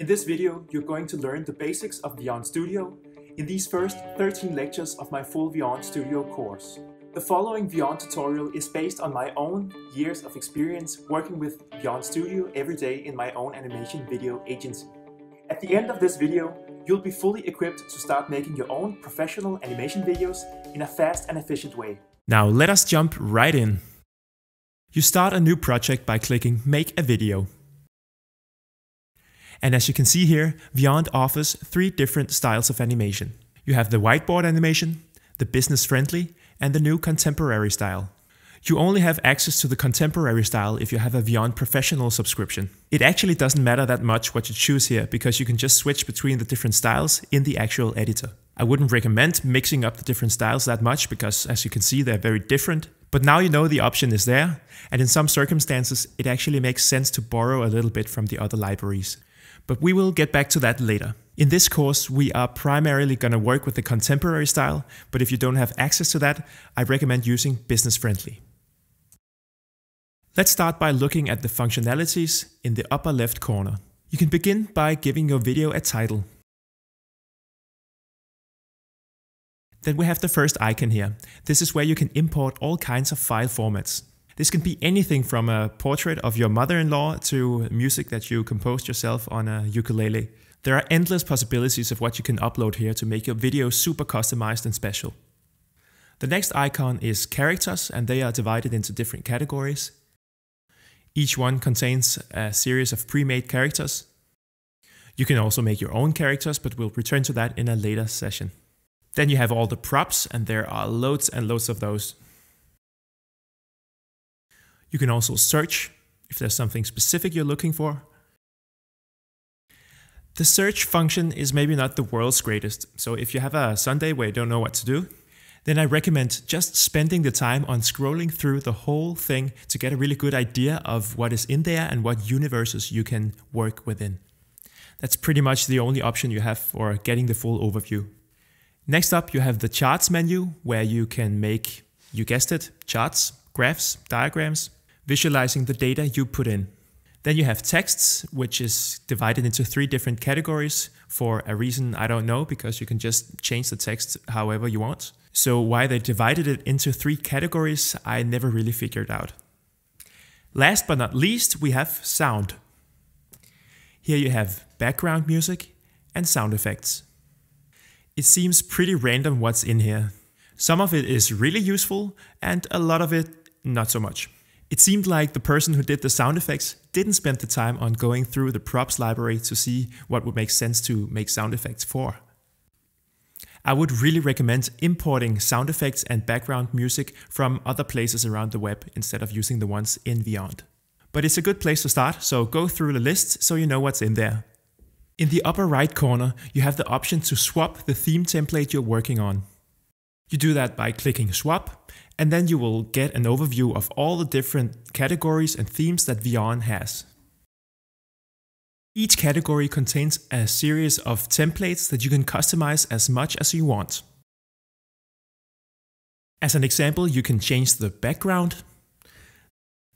In this video, you're going to learn the basics of Vyond Studio in these first 13 lectures of my full Vyond Studio course. The following Vyond tutorial is based on my own years of experience working with Vyond Studio every day in my own animation video agency. At the end of this video, you'll be fully equipped to start making your own professional animation videos in a fast and efficient way. Now let us jump right in. You start a new project by clicking Make a Video. And as you can see here, Vyond offers three different styles of animation. You have the whiteboard animation, the business friendly, and the new contemporary style. You only have access to the contemporary style if you have a Vyond Professional subscription. It actually doesn't matter that much what you choose here because you can just switch between the different styles in the actual editor. I wouldn't recommend mixing up the different styles that much because as you can see they're very different. But now you know the option is there, and in some circumstances it actually makes sense to borrow a little bit from the other libraries but we will get back to that later. In this course, we are primarily going to work with the contemporary style, but if you don't have access to that, I recommend using business friendly. Let's start by looking at the functionalities in the upper left corner. You can begin by giving your video a title. Then we have the first icon here. This is where you can import all kinds of file formats. This can be anything from a portrait of your mother-in-law to music that you composed yourself on a ukulele. There are endless possibilities of what you can upload here to make your video super customized and special. The next icon is characters and they are divided into different categories. Each one contains a series of pre-made characters. You can also make your own characters, but we'll return to that in a later session. Then you have all the props and there are loads and loads of those. You can also search if there's something specific you're looking for. The search function is maybe not the world's greatest, so if you have a Sunday where you don't know what to do, then I recommend just spending the time on scrolling through the whole thing to get a really good idea of what is in there and what universes you can work within. That's pretty much the only option you have for getting the full overview. Next up, you have the charts menu where you can make, you guessed it, charts, graphs, diagrams, visualizing the data you put in. Then you have texts, which is divided into three different categories for a reason I don't know, because you can just change the text however you want. So why they divided it into three categories, I never really figured out. Last but not least, we have sound. Here you have background music and sound effects. It seems pretty random what's in here. Some of it is really useful and a lot of it not so much. It seemed like the person who did the sound effects didn't spend the time on going through the props library to see what would make sense to make sound effects for. I would really recommend importing sound effects and background music from other places around the web instead of using the ones in Vyond. But it's a good place to start, so go through the list so you know what's in there. In the upper right corner, you have the option to swap the theme template you're working on. You do that by clicking swap, and then you will get an overview of all the different categories and themes that Vyond has. Each category contains a series of templates that you can customize as much as you want. As an example, you can change the background.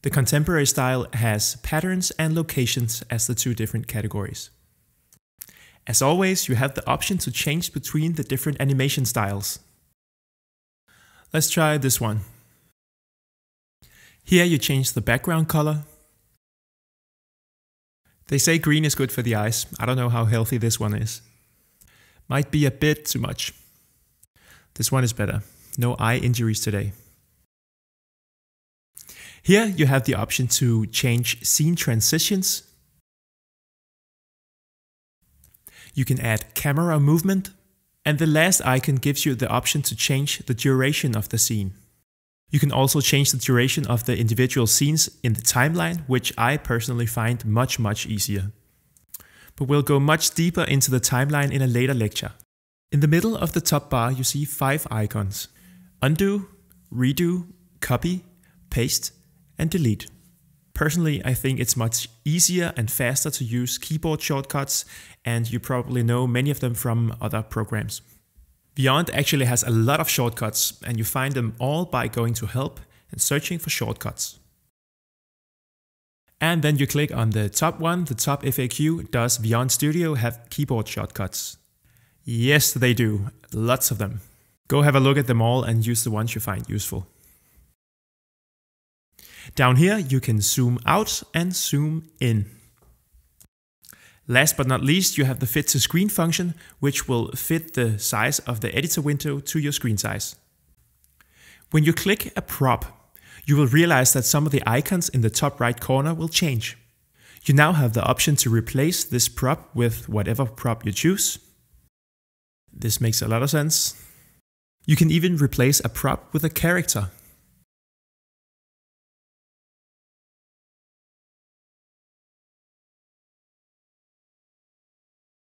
The contemporary style has patterns and locations as the two different categories. As always, you have the option to change between the different animation styles. Let's try this one. Here you change the background color. They say green is good for the eyes. I don't know how healthy this one is. Might be a bit too much. This one is better. No eye injuries today. Here you have the option to change scene transitions. You can add camera movement and the last icon gives you the option to change the duration of the scene. You can also change the duration of the individual scenes in the timeline, which I personally find much, much easier. But we'll go much deeper into the timeline in a later lecture. In the middle of the top bar, you see five icons. Undo, redo, copy, paste, and delete. Personally, I think it's much easier and faster to use keyboard shortcuts, and you probably know many of them from other programs. Vyond actually has a lot of shortcuts, and you find them all by going to Help and searching for shortcuts. And then you click on the top one, the top FAQ. Does Vyond Studio have keyboard shortcuts? Yes, they do. Lots of them. Go have a look at them all and use the ones you find useful. Down here, you can zoom out and zoom in. Last but not least, you have the fit to screen function, which will fit the size of the editor window to your screen size. When you click a prop, you will realize that some of the icons in the top right corner will change. You now have the option to replace this prop with whatever prop you choose. This makes a lot of sense. You can even replace a prop with a character.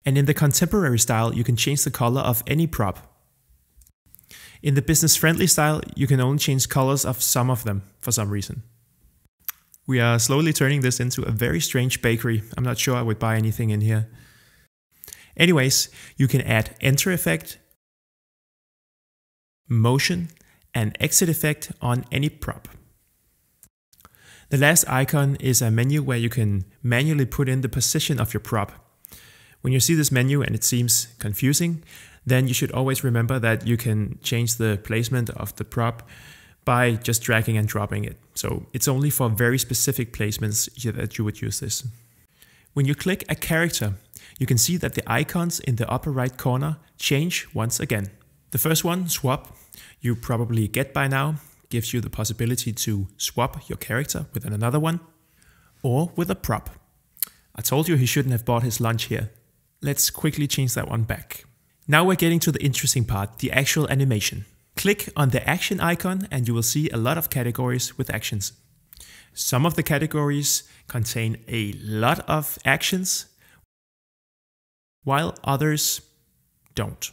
And in the contemporary style, you can change the color of any prop. In the business friendly style, you can only change colors of some of them for some reason. We are slowly turning this into a very strange bakery. I'm not sure I would buy anything in here. Anyways, you can add enter effect, motion, and exit effect on any prop. The last icon is a menu where you can manually put in the position of your prop. When you see this menu and it seems confusing, then you should always remember that you can change the placement of the prop by just dragging and dropping it. So it's only for very specific placements that you would use this. When you click a character, you can see that the icons in the upper right corner change once again. The first one, swap, you probably get by now, gives you the possibility to swap your character with another one or with a prop. I told you he shouldn't have bought his lunch here. Let's quickly change that one back. Now we're getting to the interesting part, the actual animation. Click on the action icon and you will see a lot of categories with actions. Some of the categories contain a lot of actions, while others don't.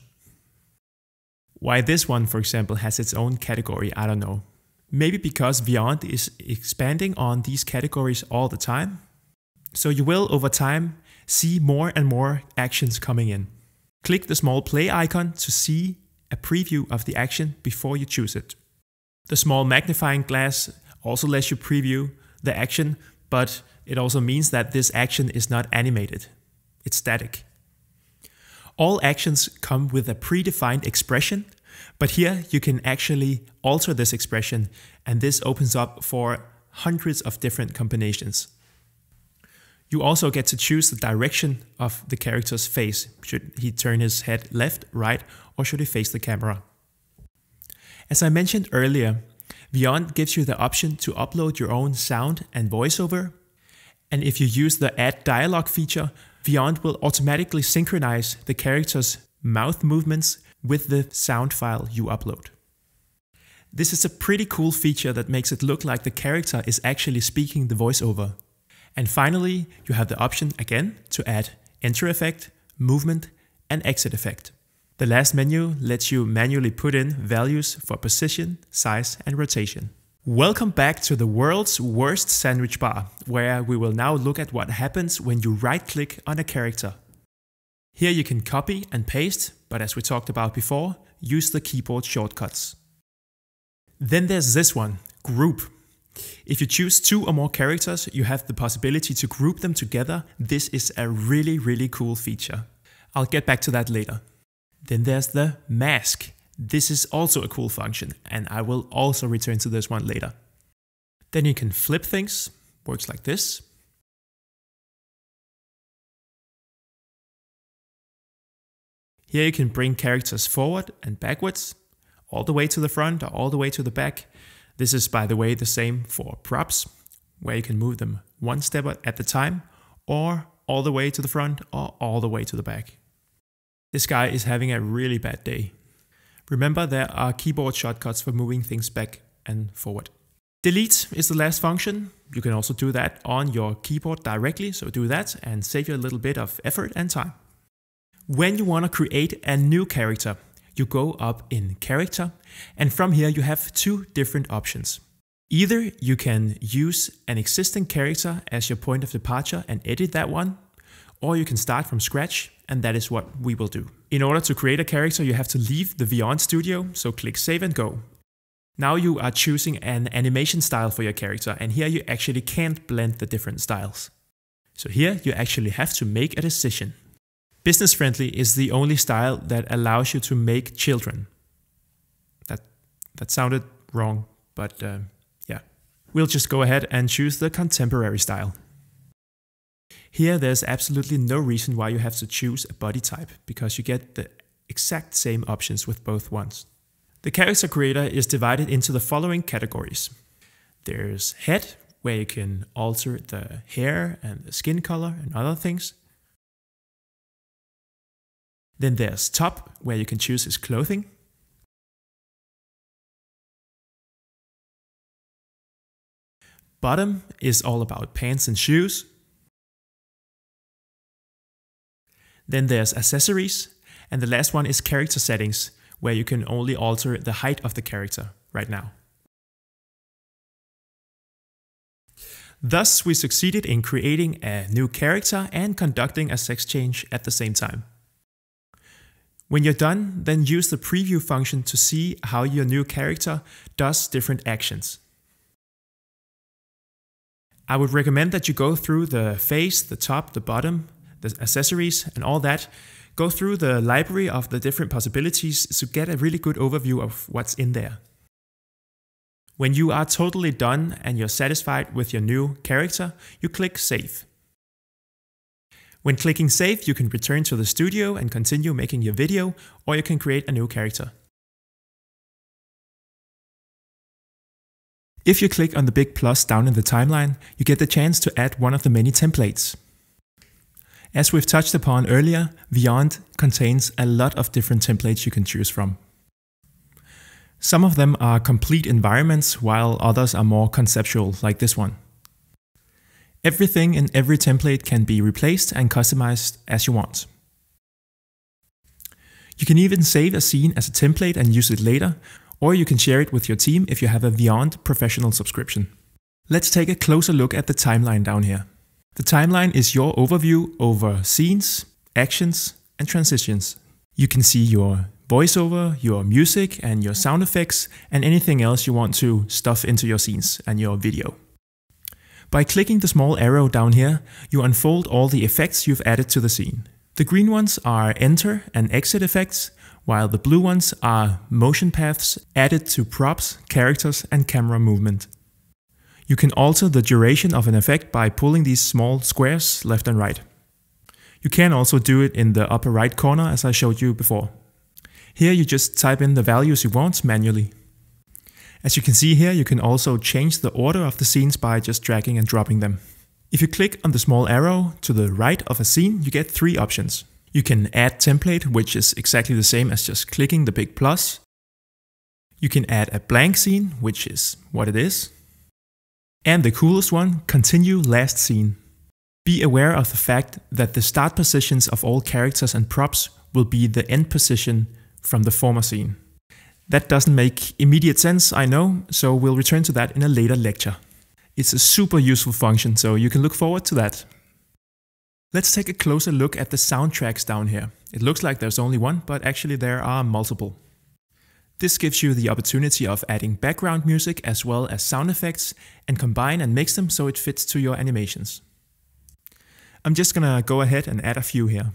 Why this one, for example, has its own category, I don't know. Maybe because Vyond is expanding on these categories all the time. So you will, over time, see more and more actions coming in. Click the small play icon to see a preview of the action before you choose it. The small magnifying glass also lets you preview the action, but it also means that this action is not animated. It's static. All actions come with a predefined expression, but here you can actually alter this expression and this opens up for hundreds of different combinations. You also get to choose the direction of the character's face. Should he turn his head left, right, or should he face the camera? As I mentioned earlier, Vyond gives you the option to upload your own sound and voiceover. And if you use the Add Dialogue feature, Vyond will automatically synchronize the character's mouth movements with the sound file you upload. This is a pretty cool feature that makes it look like the character is actually speaking the voiceover. And finally, you have the option again to add enter effect, movement, and exit effect. The last menu lets you manually put in values for position, size, and rotation. Welcome back to the world's worst sandwich bar, where we will now look at what happens when you right click on a character. Here you can copy and paste, but as we talked about before, use the keyboard shortcuts. Then there's this one, group. If you choose two or more characters, you have the possibility to group them together. This is a really, really cool feature. I'll get back to that later. Then there's the mask. This is also a cool function, and I will also return to this one later. Then you can flip things, works like this. Here you can bring characters forward and backwards, all the way to the front or all the way to the back. This is, by the way, the same for props, where you can move them one step at the time, or all the way to the front or all the way to the back. This guy is having a really bad day. Remember, there are keyboard shortcuts for moving things back and forward. Delete is the last function. You can also do that on your keyboard directly, so do that and save you a little bit of effort and time. When you want to create a new character, you go up in character, and from here you have two different options. Either you can use an existing character as your point of departure and edit that one, or you can start from scratch, and that is what we will do. In order to create a character, you have to leave the Vyond Studio, so click Save and Go. Now you are choosing an animation style for your character, and here you actually can't blend the different styles. So here you actually have to make a decision. Business friendly is the only style that allows you to make children. That that sounded wrong, but uh, yeah. We'll just go ahead and choose the contemporary style. Here there's absolutely no reason why you have to choose a body type, because you get the exact same options with both ones. The character creator is divided into the following categories. There's head, where you can alter the hair and the skin color and other things. Then there's top, where you can choose his clothing. Bottom is all about pants and shoes. Then there's accessories, and the last one is character settings, where you can only alter the height of the character right now. Thus, we succeeded in creating a new character and conducting a sex change at the same time. When you're done, then use the preview function to see how your new character does different actions. I would recommend that you go through the face, the top, the bottom, the accessories, and all that. Go through the library of the different possibilities to get a really good overview of what's in there. When you are totally done and you're satisfied with your new character, you click Save. When clicking Save, you can return to the studio and continue making your video, or you can create a new character. If you click on the big plus down in the timeline, you get the chance to add one of the many templates. As we've touched upon earlier, Vyond contains a lot of different templates you can choose from. Some of them are complete environments, while others are more conceptual, like this one. Everything in every template can be replaced and customized as you want. You can even save a scene as a template and use it later, or you can share it with your team if you have a Vyond professional subscription. Let's take a closer look at the timeline down here. The timeline is your overview over scenes, actions, and transitions. You can see your voiceover, your music, and your sound effects, and anything else you want to stuff into your scenes and your video. By clicking the small arrow down here, you unfold all the effects you've added to the scene. The green ones are enter and exit effects, while the blue ones are motion paths added to props, characters, and camera movement. You can alter the duration of an effect by pulling these small squares left and right. You can also do it in the upper right corner as I showed you before. Here you just type in the values you want manually. As you can see here, you can also change the order of the scenes by just dragging and dropping them. If you click on the small arrow to the right of a scene, you get three options. You can add template, which is exactly the same as just clicking the big plus. You can add a blank scene, which is what it is. And the coolest one, continue last scene. Be aware of the fact that the start positions of all characters and props will be the end position from the former scene. That doesn't make immediate sense, I know, so we'll return to that in a later lecture. It's a super useful function, so you can look forward to that. Let's take a closer look at the soundtracks down here. It looks like there's only one, but actually there are multiple. This gives you the opportunity of adding background music as well as sound effects and combine and mix them so it fits to your animations. I'm just gonna go ahead and add a few here.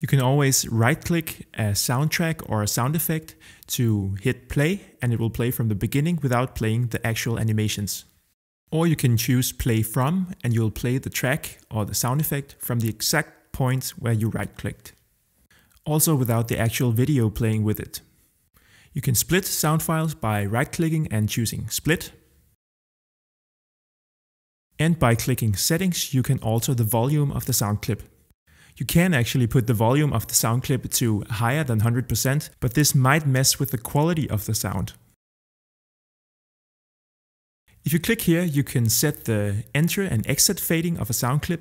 You can always right click a soundtrack or a sound effect to hit play and it will play from the beginning without playing the actual animations. Or you can choose play from and you'll play the track or the sound effect from the exact point where you right clicked. Also without the actual video playing with it. You can split sound files by right clicking and choosing split. And by clicking settings, you can alter the volume of the sound clip. You can actually put the volume of the sound clip to higher than 100%, but this might mess with the quality of the sound. If you click here, you can set the enter and exit fading of a sound clip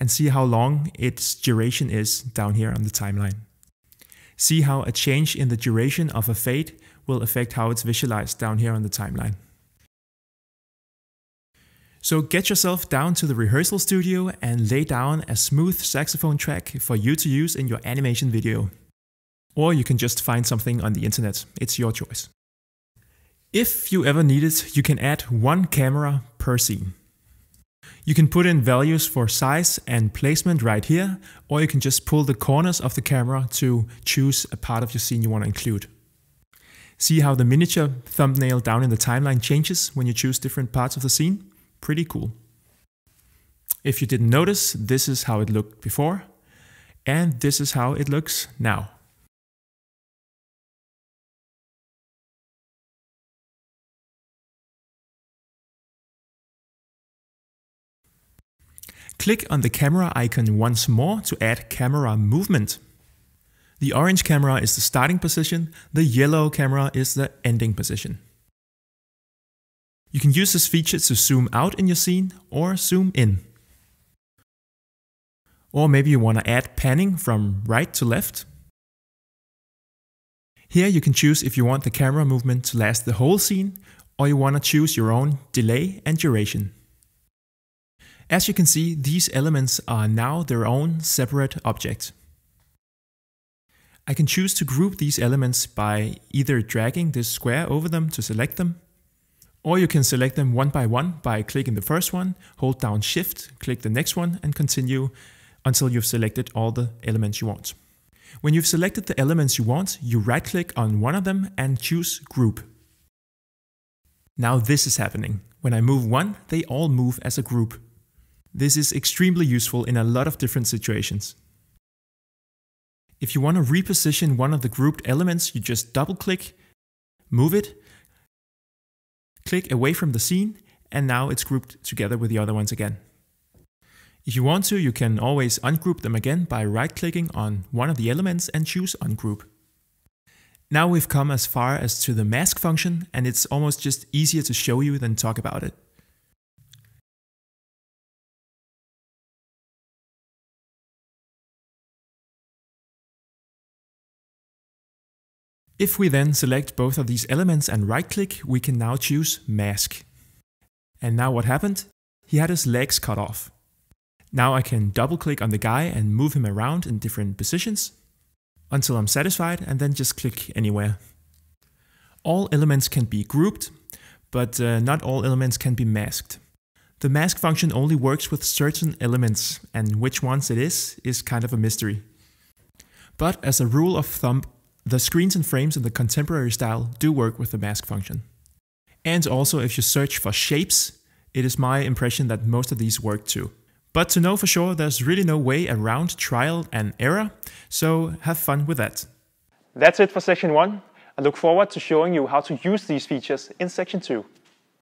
and see how long its duration is down here on the timeline. See how a change in the duration of a fade will affect how it's visualized down here on the timeline. So get yourself down to the rehearsal studio and lay down a smooth saxophone track for you to use in your animation video. Or you can just find something on the internet, it's your choice. If you ever need it, you can add one camera per scene. You can put in values for size and placement right here, or you can just pull the corners of the camera to choose a part of your scene you want to include. See how the miniature thumbnail down in the timeline changes when you choose different parts of the scene? Pretty cool. If you didn't notice, this is how it looked before, and this is how it looks now. Click on the camera icon once more to add camera movement. The orange camera is the starting position, the yellow camera is the ending position. You can use this feature to zoom out in your scene or zoom in. Or maybe you want to add panning from right to left. Here you can choose if you want the camera movement to last the whole scene or you want to choose your own delay and duration. As you can see, these elements are now their own separate object. I can choose to group these elements by either dragging this square over them to select them, or you can select them one by one by clicking the first one, hold down shift, click the next one and continue until you've selected all the elements you want. When you've selected the elements you want, you right click on one of them and choose group. Now this is happening. When I move one, they all move as a group. This is extremely useful in a lot of different situations. If you want to reposition one of the grouped elements, you just double click, move it, click away from the scene, and now it's grouped together with the other ones again. If you want to, you can always ungroup them again by right clicking on one of the elements and choose ungroup. Now we've come as far as to the mask function and it's almost just easier to show you than talk about it. If we then select both of these elements and right click, we can now choose mask. And now what happened? He had his legs cut off. Now I can double click on the guy and move him around in different positions until I'm satisfied and then just click anywhere. All elements can be grouped, but uh, not all elements can be masked. The mask function only works with certain elements, and which ones it is, is kind of a mystery. But as a rule of thumb, the screens and frames in the contemporary style do work with the mask function. And also if you search for shapes, it is my impression that most of these work too. But to know for sure, there's really no way around trial and error, so have fun with that. That's it for section 1. I look forward to showing you how to use these features in section 2.